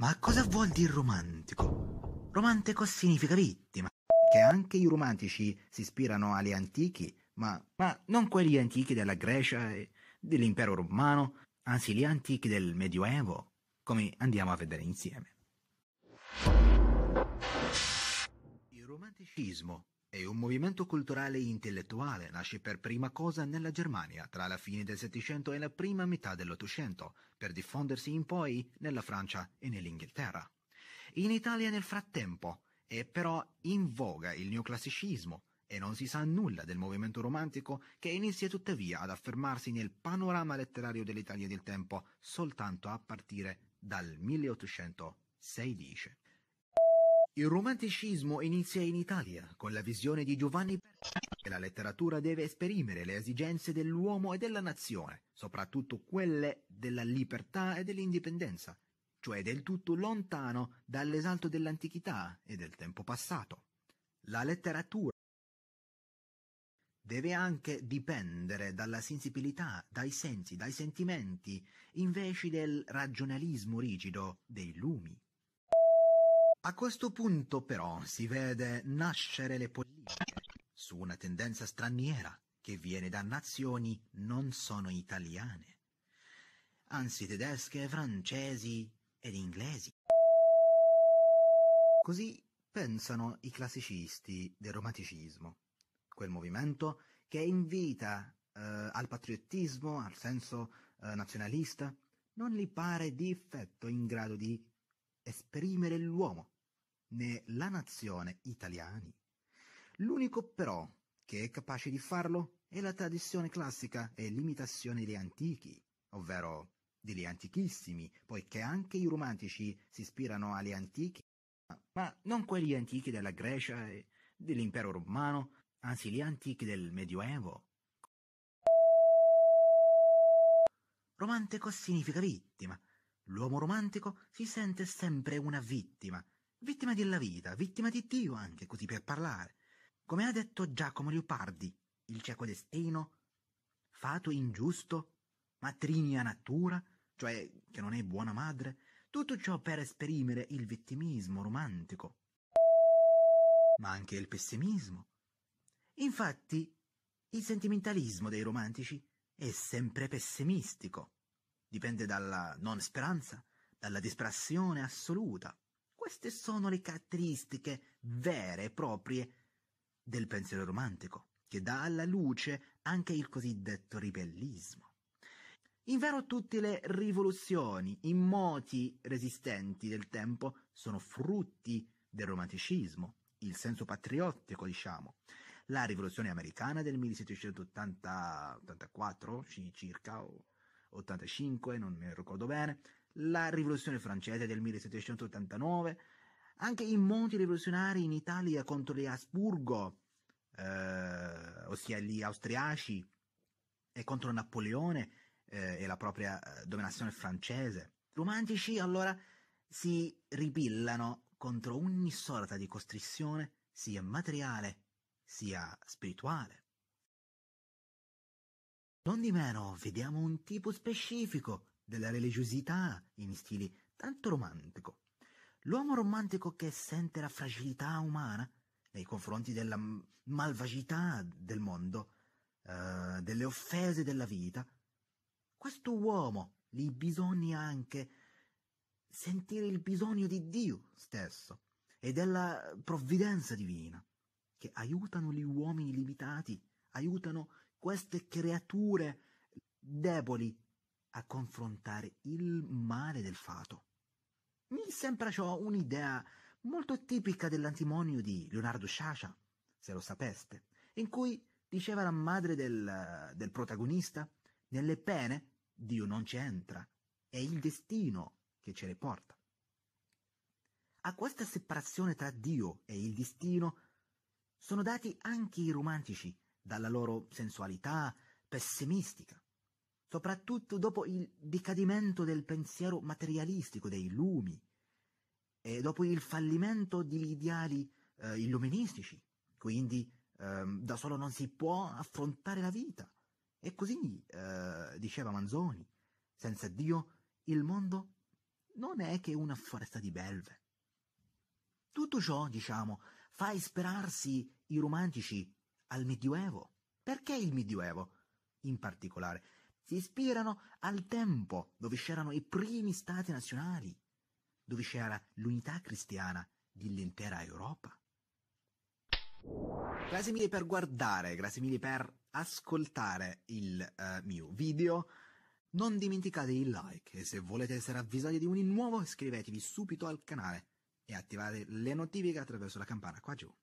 Ma cosa vuol dire romantico? Romantico significa vittima, che anche i romantici si ispirano agli antichi, ma, ma non quelli antichi della Grecia e dell'impero romano, anzi gli antichi del Medioevo, come andiamo a vedere insieme. Il romanticismo è un movimento culturale e intellettuale, nasce per prima cosa nella Germania tra la fine del Settecento e la prima metà dell'Ottocento, per diffondersi in poi nella Francia e nell'Inghilterra. In Italia nel frattempo è però in voga il neoclassicismo e non si sa nulla del movimento romantico che inizia tuttavia ad affermarsi nel panorama letterario dell'Italia del tempo soltanto a partire dal 1816. Il romanticismo inizia in Italia con la visione di Giovanni Verdi che la letteratura deve esprimere le esigenze dell'uomo e della nazione, soprattutto quelle della libertà e dell'indipendenza, cioè del tutto lontano dall'esalto dell'antichità e del tempo passato. La letteratura deve anche dipendere dalla sensibilità, dai sensi, dai sentimenti, invece del ragionalismo rigido dei lumi. A questo punto però si vede nascere le politiche su una tendenza straniera che viene da nazioni non sono italiane, anzi tedesche, francesi ed inglesi. Così pensano i classicisti del romanticismo, quel movimento che invita eh, al patriottismo, al senso eh, nazionalista, non gli pare difetto in grado di esprimere l'uomo né la nazione italiani. L'unico però che è capace di farlo è la tradizione classica e l'imitazione degli antichi, ovvero degli antichissimi, poiché anche i romantici si ispirano agli antichi, ma non quelli antichi della Grecia e dell'impero romano, anzi gli antichi del Medioevo. Romantico significa vittima. L'uomo romantico si sente sempre una vittima, vittima della vita, vittima di Dio anche, così per parlare. Come ha detto Giacomo Leopardi, il cieco destino, fato ingiusto, matrigna natura, cioè che non è buona madre, tutto ciò per esprimere il vittimismo romantico, ma anche il pessimismo. Infatti, il sentimentalismo dei romantici è sempre pessimistico, dipende dalla non speranza, dalla disperazione assoluta. Queste sono le caratteristiche vere e proprie del pensiero romantico, che dà alla luce anche il cosiddetto ribellismo. Invero tutte le rivoluzioni, i moti resistenti del tempo sono frutti del romanticismo, il senso patriottico, diciamo. La rivoluzione americana del 1784 circa, 85, non mi ricordo bene, la rivoluzione francese del 1789, anche i moti rivoluzionari in Italia contro gli Asburgo, eh, ossia gli austriaci, e contro Napoleone eh, e la propria eh, dominazione francese. I romantici allora si ribellano contro ogni sorta di costrizione, sia materiale sia spirituale. Non di meno vediamo un tipo specifico della religiosità in stile tanto romantico. L'uomo romantico che sente la fragilità umana nei confronti della malvagità del mondo, eh, delle offese della vita, questo uomo gli bisogna anche sentire il bisogno di Dio stesso e della provvidenza divina, che aiutano gli uomini limitati, aiutano queste creature deboli a confrontare il male del fato. Mi sembra ciò un'idea molto tipica dell'antimonio di Leonardo Sciascia, se lo sapeste, in cui diceva la madre del, del protagonista, nelle pene Dio non ci entra, è il destino che ce le porta. A questa separazione tra Dio e il destino sono dati anche i romantici dalla loro sensualità pessimistica soprattutto dopo il decadimento del pensiero materialistico dei lumi e dopo il fallimento degli ideali eh, illuministici. Quindi ehm, da solo non si può affrontare la vita. E così, eh, diceva Manzoni, senza Dio il mondo non è che una foresta di belve. Tutto ciò, diciamo, fa ispirarsi i romantici al Medioevo. Perché il Medioevo? In particolare, si ispirano al tempo dove c'erano i primi stati nazionali, dove c'era l'unità cristiana dell'intera Europa. Grazie mille per guardare, grazie mille per ascoltare il uh, mio video. Non dimenticate il like e se volete essere avvisati di un nuovo iscrivetevi subito al canale e attivate le notifiche attraverso la campana qua giù.